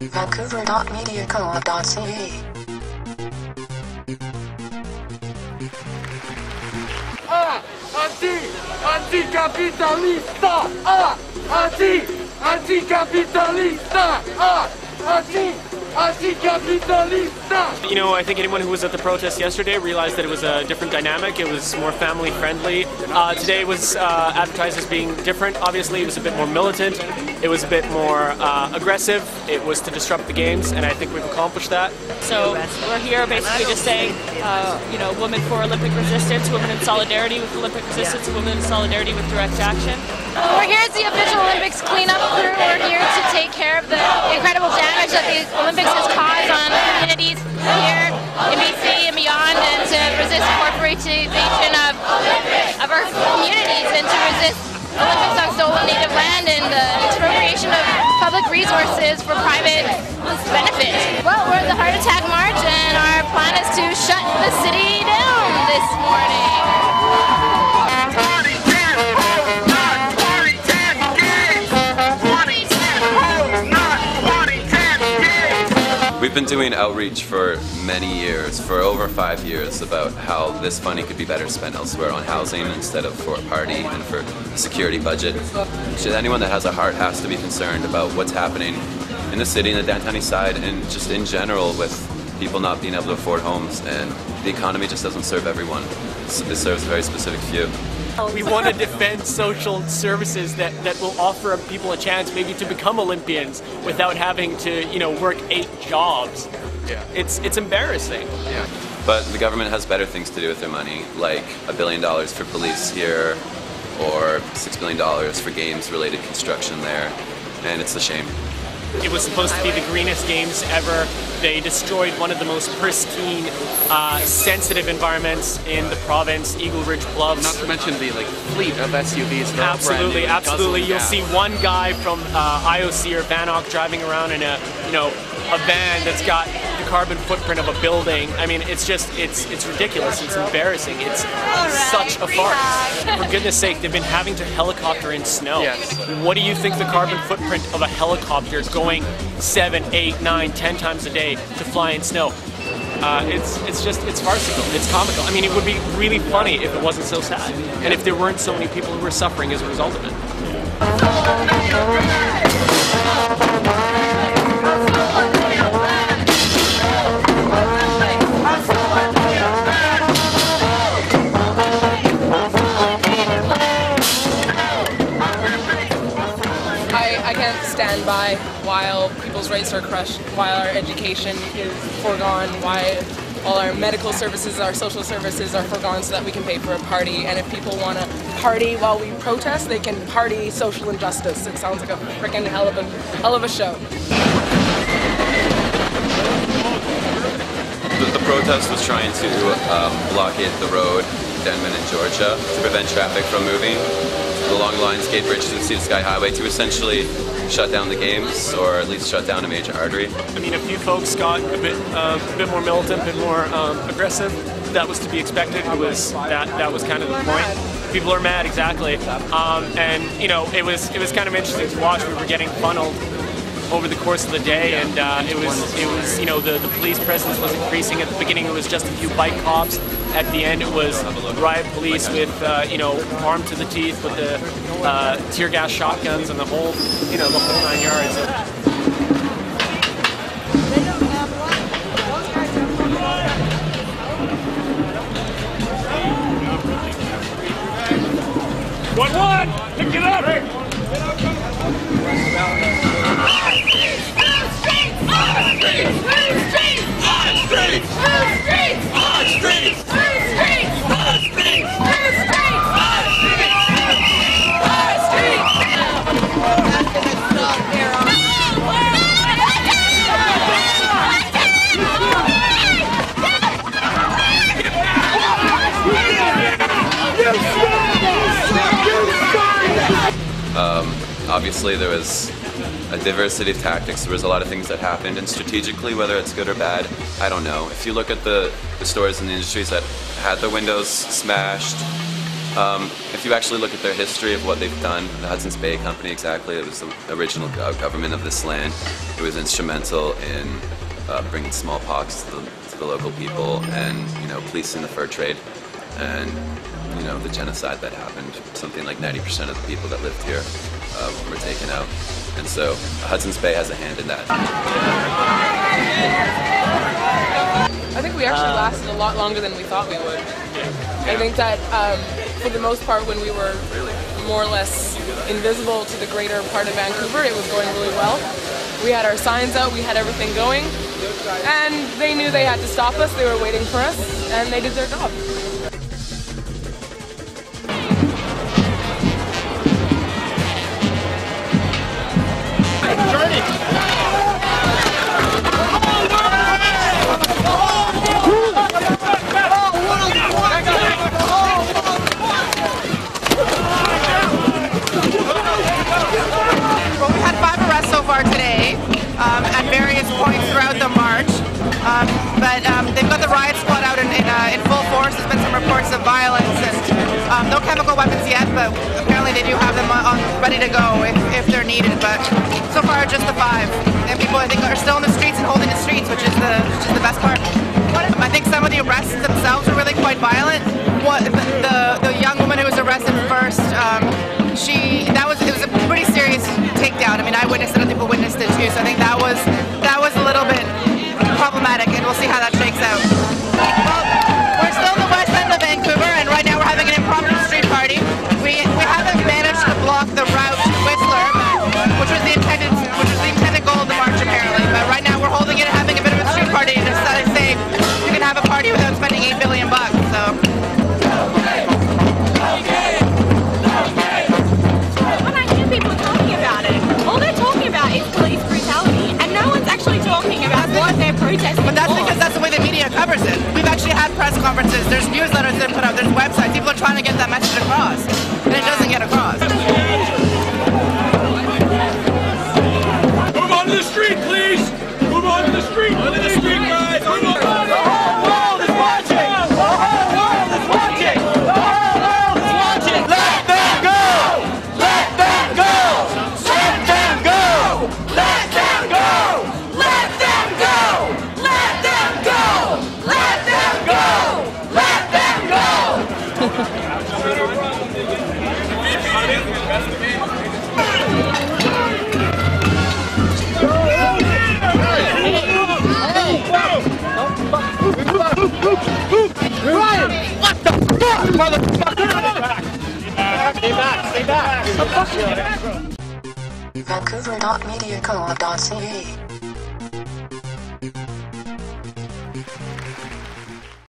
Vancouver.mediacoop.ca Ah, anti, anticapitalista. Ah, anti, anticapitalista. Ah. You know, I think anyone who was at the protest yesterday realized that it was a different dynamic. It was more family friendly. Uh, today was uh, advertised as being different. Obviously, it was a bit more militant. It was a bit more uh, aggressive. It was to disrupt the games, and I think we've accomplished that. So we're here basically just saying, uh, you know, women for Olympic resistance, women in solidarity with Olympic resistance, women in solidarity with direct action. We're here as the official Olympics cleanup crew. We're here to take care of the incredible damage that the Olympics has caused on communities here in BC and beyond, and to resist corporatization of, of our communities and to resist Olympics on stolen native land and the expropriation of public resources for private We've been doing outreach for many years, for over five years, about how this money could be better spent elsewhere on housing instead of for a party and for a security budget. Just anyone that has a heart has to be concerned about what's happening in the city, in the downtown east side, and just in general with people not being able to afford homes. And the economy just doesn't serve everyone. It serves a very specific few. We want to defend social services that, that will offer people a chance maybe to become Olympians without having to, you know, work eight jobs. Yeah. It's it's embarrassing. Yeah. But the government has better things to do with their money, like a billion dollars for police here, or six billion dollars for games-related construction there, and it's a shame. It was supposed to be the greenest games ever. They destroyed one of the most pristine, uh, sensitive environments in the province, Eagle Ridge Bluffs. Not to mention the like fleet of SUVs. They're all brand Absolutely, absolutely. You'll see one guy from uh, IOC or VANOC driving around in a, you know, a van that's got carbon footprint of a building. I mean, it's just, it's, it's ridiculous. It's embarrassing. It's such a farce. For goodness sake, they've been having to helicopter in snow. Yes. What do you think the carbon footprint of a helicopter going seven, eight, nine, ten times a day to fly in snow? Uh, it's it's just it's farcical. It's comical. I mean, it would be really funny if it wasn't so sad, and if there weren't so many people who were suffering as a result of it. While people's rights are crushed, while our education is foregone, why all our medical services, our social services are foregone so that we can pay for a party. And if people want to party while we protest, they can party social injustice. It sounds like a freaking hell of a hell of a show. The, the protest was trying to um, blockade the road, Denman and Georgia, to prevent traffic from moving the Lions Gate Bridge to the Sea to Sky Highway to essentially shut down the games or at least shut down a major artery. I mean, a few folks got a bit, uh, a bit more militant, a bit more um, aggressive. That was to be expected. It was that that was kind of the point. People are mad, exactly. Um, and you know, it was it was kind of interesting to watch. We were getting funneled over the course of the day, and uh, it was it was you know the, the police presence was increasing. At the beginning, it was just a few bike cops. At the end, it was riot police with uh, you know armed to the teeth with the uh, tear gas shotguns and the whole you know the whole nine yards. One one, pick it up. Obviously, there was a diversity of tactics. There was a lot of things that happened, and strategically, whether it's good or bad, I don't know. If you look at the, the stores and the industries that had their windows smashed, Um, if you actually look at their history of what they've done, the Hudson's Bay Company exactly, it was the original government of this land. It was instrumental in uh, bringing smallpox to the, to the local people and, you know, policing the fur trade and, you know, the genocide that happened. Something like 90% of the people that lived here uh, were taken out. And so Hudson's Bay has a hand in that. I think we actually lasted a lot longer than we thought we would. I think that um, for the most part, when we were more or less invisible to the greater part of Vancouver, it was going really well. We had our signs out, we had everything going, and they knew they had to stop us. They were waiting for us, and they did their job. They've got the riot squad out in, in, uh, in full force. There's been some reports of violence and um, no chemical weapons yet, but apparently they do have them on, ready to go if, if they're needed. But so far, just the five. And people, I think, are still in the streets and holding the streets, which is the, which is the best part. I think some of the arrests themselves were really quite violent. What the, the, the young woman who was arrested first, um, she that was it was a pretty serious takedown. I mean, I witnessed it, other people witnessed it too. So I think that was that was party without spending eight billion bucks. So. When I hear people talking about it, all they're talking about is police brutality, and no one's actually talking about what they're protesting But that's for. because that's the way the media covers it. We've actually had press conferences, there's newsletters that are put out, there's websites. People are trying to get that message across, in! What the fuck, motherfucker? Stay back, stay back, stay back. Vancouver.mediacoop.ca